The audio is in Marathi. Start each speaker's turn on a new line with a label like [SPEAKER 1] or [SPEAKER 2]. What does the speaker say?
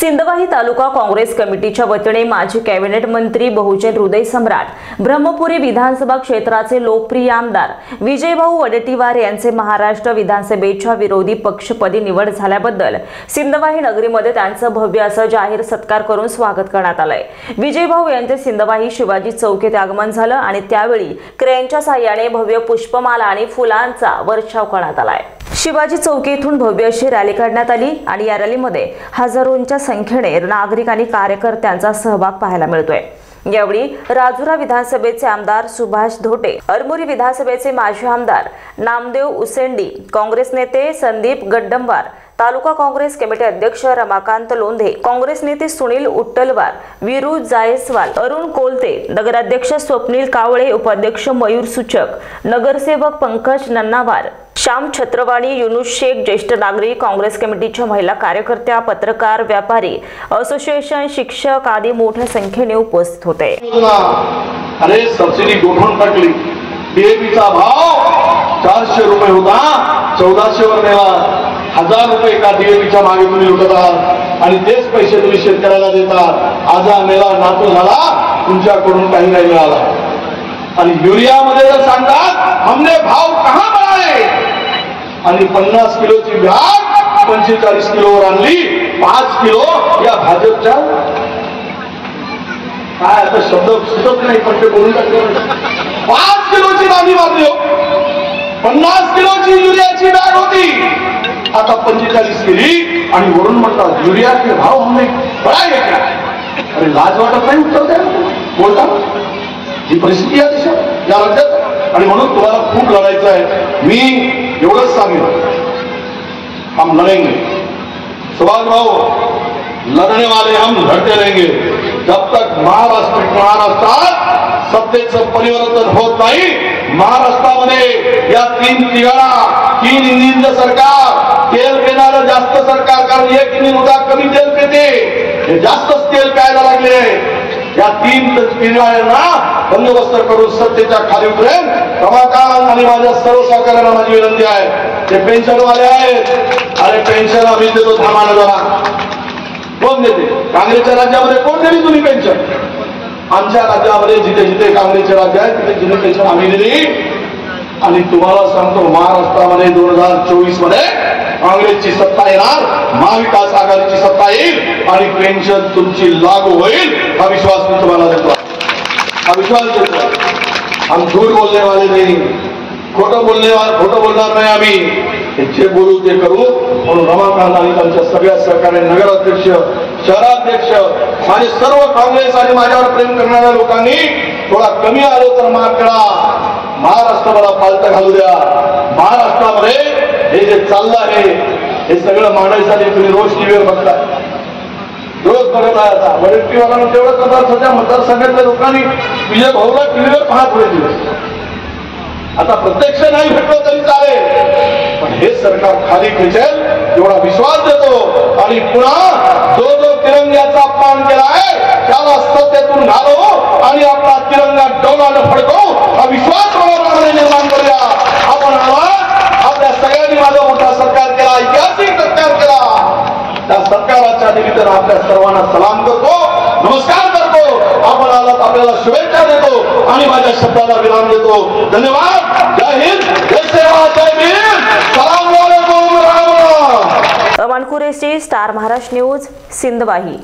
[SPEAKER 1] सिंदवाही तालुका काँग्रेस कमिटीच्या वतीने माजी कॅबिनेट मंत्री बहुजन हृदय सम्राट ब्रह्मपुरी विधानसभा क्षेत्राचे लोकप्रिय आमदार विजयभाऊ वडेटीवार यांचे महाराष्ट्र विधानसभेच्या विरोधी पक्षपदी निवड झाल्याबद्दल सिंदवाही नगरीमध्ये त्यांचं भव्य असं जाहीर सत्कार करून स्वागत करण्यात आलंय. विजयभाऊ यांचे सिंदवाही शिवाजी चौकीत आगमन झालं आणि त्यावेळी क्रेनच्या साह्याने भव्य पुष्पमाला आणि फुलांचा वर्षाव करण्यात आलाय. शिवाजी चौकी येथून भव्य अशी रॅली काढण्यात आली आणि या रॅलीमध्ये हजारोंच्या संख्येने नागरिक आणि कार्यकर्त्यांचा सहभाग पाहायला मिळतोय. यावेळी राजुरा विधानसभेचे आमदार सुभाष धोटे अरमुरी विधानसभेचे माजी आमदार नामदेव उसेंडी काँग्रेस नेते संदीप गड्डंबार तालुका काँग्रेस कमिटी अध्यक्ष रमाकांत लोंधे काँग्रेस नेते सुनील उट्टलवार विरू जायसवाल अरुण कोलते नगराध्यक्ष स्वप्नील कावळे उपाध्यक्ष मयूर सूचक नगरसेवक पंकज नन्नावार श्याम छत्रवाणी युनुस शेख ज्येष्ठ नागरिक काँग्रेस कमिटीच्या महिला कार्यकर्त्या पत्रकार व्यापारी असोसिएशन शिक्षक आदी मोठ्या संख्येने उपस्थित होते.
[SPEAKER 2] अरे सबसिडी गोठवून टाकली. डीएपीचा भाव चारशे रुपये होता चौदाशे वर नेला हजार रुपये एका डीएपीच्या मागे तुम्ही लुटतात आणि तेच पैसे तुम्ही शेतकऱ्याला देतात. आजा मेला नातू झाला तुमच्याकडून काही नाही मिळाला. आणि युरियामध्ये जर सांगतात हमने भाव कहा बढ़ाए? आणि पन्नास किलोची व्याज पंचेचाळीस किलोवर आणली. पाच किलो या भाजपच्या. काय आता शब्द सुचत नाही पण ते बोलून टाकले पाच किलोची दाणी मारली हो. पन्नास किलोची युरियाची बॅग होती. आता पंचेचाळीस केली आणि वरून म्हणतात युरियाचे भाव हमने आहे का अरे लाज वाटत नाही उत्तर द्या. बोलता. ही परिस्थिती आहे देशात या राज्यात. आणि म्हणून तुम्हाला खूप लढायचं आहे. मी एवढंच सांगेन हम लड़ेंगे। सुभाष भाऊ लड़ने वाले हम लड़ते रहेंगे। जब तक महाराष्ट्र महाराष्ट्रात सत्तेचं परिवर्तन होत नाही महाराष्ट्रामध्ये या तीन तिघाडा तीन इंजिनचं सरकार तेल पेणारं जास्त सरकार कारण एक इंजिन उदा कमी तेल पेते. हे जास्तच तेल प्यायला लागले. या तीन तिघाड्यांना बंदोबस्त करून सत्तेच्या खाली उतरेल रमाकांत आणि माझ्या सर्व सहकार्यांना माझी विनंती आहे. ते पेन्शनवाले आहेत अरे पेन्शन आम्ही देतो थांबाना जरा. कोण देते? काँग्रेसच्या राज्यामध्ये कोण दिली तुम्ही पेन्शन? आमच्या राज्यामध्ये जिथे जिथे काँग्रेसचे राज्य आहे तिथे जिथे पेन्शन आम्ही दिली. आणि तुम्हाला सांगतो महाराष्ट्रामध्ये दोन हजार चोवीसमध्ये काँग्रेसची सत्ता येणार महाविकास आघाडीची सत्ता येईल आणि पेन्शन तुमची लागू होईल. हा विश्वास मी तुम्हाला देतो. हा विश्वास देतो. हम झूठ बोलने वाले नाही। खोटं बोलणे खोटं बोलणार नाही आम्ही। जे बोलू ते करू। म्हणून रमाकांत आणि त्यांच्या सगळ्या सरकारी नगराध्यक्ष शहराध्यक्ष माझे सर्व काँग्रेस आणि माझ्यावर प्रेम करणाऱ्या लोकांनी थोडा कमी आलो तर माफ करा. महाराष्ट्राला मला घालू द्या. महाराष्ट्रामध्ये हे जे चाललं आहे हे सगळं मांडायसाठी तुम्ही रोज टीव्हीवर बघताय. रोज बघत आहे आता. वडेट्टीवाला तेवढं करतात सध्या मतदारसंघातल्या लोकांनी विजय भाऊला टीव्हीवर पाहत होते दिवस. आता प्रत्यक्ष नाही भेटलो तरी चालेल. पण हे सरकार खाली खेचेल एवढा विश्वास देतो. आणि पुन्हा जो जो तिरंग्याचा अपमान केला आहे त्याला सत्तेतून घालो आणि आपला तिरंगा डोलानं फडकवू. हा विश्वास मनोरमाने निर्माण करूया आपण आवाज आपल्या सगळ्यांनी माझा मोठा सत्कार केला ऐतिहासिक सत्कार केला त्या तर आपल्या सर्वांना सलाम करतो नमस्कार करतो. आपण आलात आपल्याला शुभेच्छा देतो आणि माझ्या शब्दाला विराम देतो. धन्यवाद. जय हिंद. जय सेवा जय भीम. सलाम वालेकुम. Ram Ram.
[SPEAKER 1] Aman star Maharashtra news Sindhwahi.